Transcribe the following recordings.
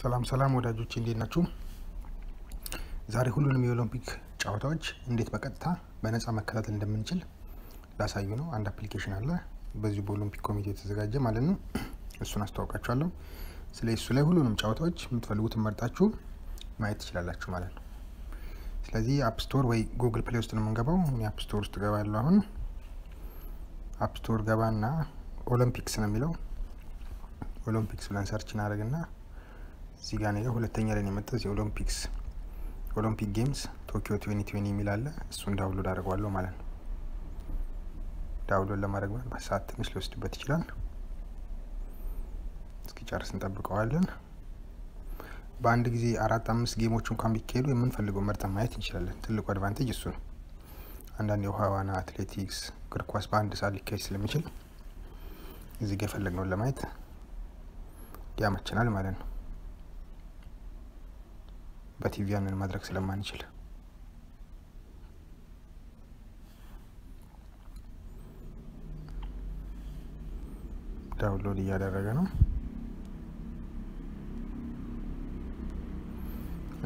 ሰላም ሰላም ወዳጆች እንዴት ናችሁ? ዛሬ ሁሉንም የኦሎምፒክ ጨዋታዎች እንዴት በቀጥታ በነፃ መከታተል እንደምንችል ላሳያችሁ ነው። አንድ application አለ በዚሁ በኦሎምፒክ ኮሚቴ የተዘጋጀ ማለት ነው። እሱን አስተዋውቃችኋለሁ። ስለዚህ እሱ ላይ ሁሉንም ጨዋታዎች የምትፈልጉትን መርጣችሁ ማየት ትችላላችሁ ማለት ነው። ስለዚህ App Store ወይ Google Play ውስጥ ነው የምንገባው። እኔ App Store ውስጥ ገባለሁ። አሁን App Store ገባና Olympics ነው የሚለው Olympics ብለን search እናደርግና እዚህ ጋር ነገር ሁለተኛ ላይ የመጣው። እዚህ Olympic Games Tokyo twenty twenty የሚል አለ። እሱን download አድርገዋለሁ ማለት ነው። download ለማድረግ በሰዓት ትንሽ ሊወስድበት ይችላል። እስኪጨርስ እንጠብቀዋለን። በአንድ ጊዜ አራት አምስት ጌሞች እንኳን ቢካሄዱ የምንፈልገው መርጠን ማየት እንችላለን። ትልቁ advantage እሱ ነው። አንዳንድ የውሃ ዋና፣ አትሌቲክስ፣ እግር ኳስ በአንድ ሰዓት ሊካሄድ ስለሚችል እዚህ ጋር የፈለግነውን ለማየት ያመችናል ማለት ነው። በቲቪ ያንን ማድረግ ስለማንችል download እያደረገ ነው።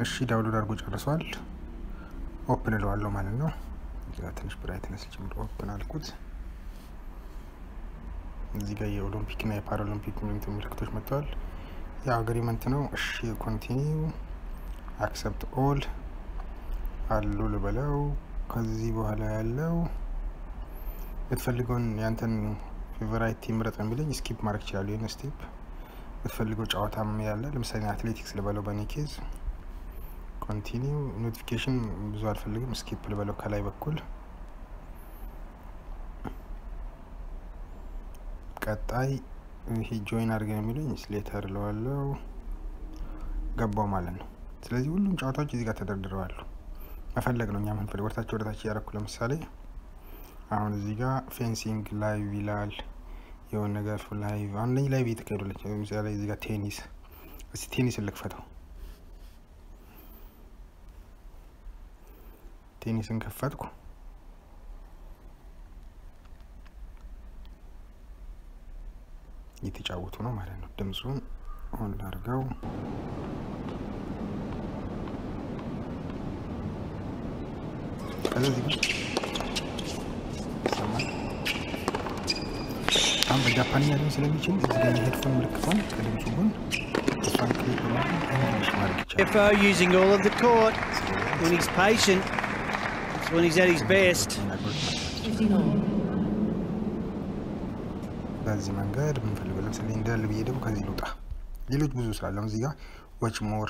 እሺ download አድርጎ ጨርሷል። open እለዋለሁ ማለት ነው። እዚጋ ትንሽ brightness ጨምሮ open አልኩት። እዚህ ጋር የኦሎምፒክና የፓራኦሎምፒክ ምልክቶች መጥተዋል። ያው agreement ነው። እሺ continue accept all አሉ ልበለው። ከዚህ በኋላ ያለው የምትፈልገውን ያንተን favorite ምረጥ የሚለኝ skip ማድረግ ይችላሉ። ይህን step የምትፈልገው ጨዋታም ያለ ለምሳሌ አትሌቲክስ ልበለው በኔ case continue notification ብዙ አልፈልግም፣ skip ልበለው ከላይ በኩል ቀጣይ ይሄ join አድርገን የሚለኝ later እለዋለው ገባው ማለት ነው። ስለዚህ ሁሉም ጨዋታዎች እዚህ ጋር ተደርድረዋሉ። መፈለግ ነው እኛ ምንፈልግ ወደታች ወደታች እያደረኩ ለምሳሌ አሁን እዚህ ጋር fencing live ይላል የሆነ ነገር live አሁን live እየተካሄዱለች ለምሳሌ እዚህ ጋር ቴኒስ እስቲ ቴኒስ ልክፈተው ቴኒስን ከፈትኩ እየተጫወቱ ነው ማለት ነው። ድምፁን on ላድርገው። ከዚህ ግን ይሰማል። በጣም በጃፓንኛ ሊሆን ስለሚችል እዚህ ጋር የሄድፎን ምልክቷን ከድምፁ ጎን እሷን ክሊክ በማድረግ እንግሊሽ ማድረግ ይቻላል። FO using all of the court. When he's patient, it's when he's at his best. በዚህ መንገድ የምንፈልገው ለምሳሌ እንዳል ብዬ ደግሞ ከዚህ ልውጣ። ሌሎች ብዙ ስላለ አሁን እዚህ ጋር ወች ሞር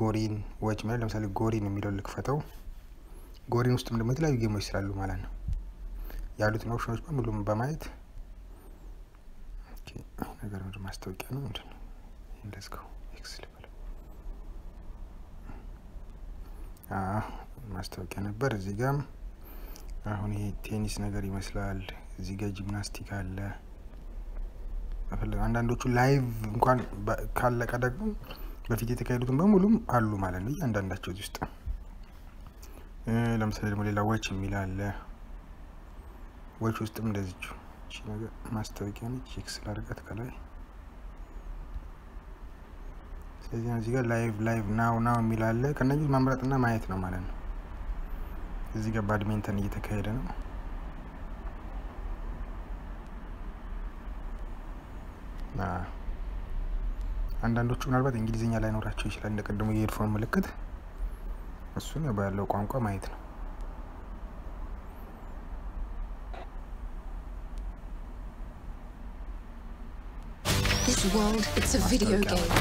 ጎሪን ወች ማለት ለምሳሌ ጎሪን የሚለው ልክፈተው። ጎሪን ውስጥም ደግሞ የተለያዩ ጌሞች ስላሉ ማለት ነው ያሉትን ኦፕሽኖች በሙሉም በማየት ነገር ምንድን ማስታወቂያ ነው ምንድን ነው? እንደዝገው X አዎ ማስታወቂያ ነበር። እዚህ ጋም አሁን ይሄ ቴኒስ ነገር ይመስላል። እዚህ ጋር ጂምናስቲክ አለ። አንዳንዶቹ live እንኳን ካለቀ ደግሞ በፊት የተካሄዱትን በሙሉም አሉ ማለት ነው እያንዳንዳቸው ውስጥ። ለምሳሌ ደግሞ ሌላ watch የሚል አለ። watch ውስጥም እንደዚች እቺ ነገር ማስታወቂያ ነች። X ላድርጋት ከላይ። ስለዚህ እዚህ ጋር live live now now የሚል አለ። ከነዚህ መምረጥና ማየት ነው ማለት ነው። እዚህ ጋር badminton እየተካሄደ ነው። አንዳንዶቹ ምናልባት እንግሊዝኛ ላይኖራቸው ይችላል። እንደ ቀድሞ የ headphone ምልክት እሱን ባለው ቋንቋ ማየት ነው። This world, it's a video game.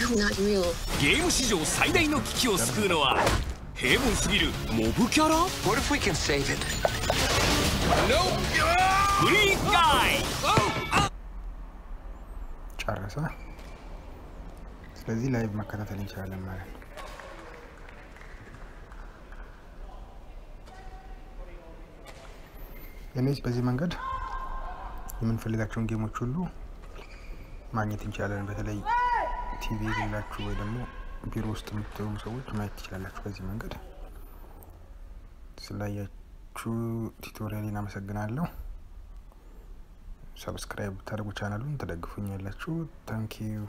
I'm not real. ゲーム史上最大の危機を救うのは平凡すぎるモブキャラ What if we can save it? フリーガイ ጨረሰ። ስለዚህ ላይቭ መከታተል እንችላለን ማለት ነው። እነዚህ በዚህ መንገድ የምንፈልጋቸውን ጌሞች ሁሉ ማግኘት እንችላለን። በተለይ ቲቪ የሌላችሁ ወይ ደግሞ ቢሮ ውስጥ የምትሆኑ ሰዎች ማየት ትችላላችሁ በዚህ መንገድ። ስላያችሁ ቱቶሪያሌን አመሰግናለሁ። subscribe ታደርጉ ቻናሉን ተደግፉኝ ያላችሁ ታንኪዩ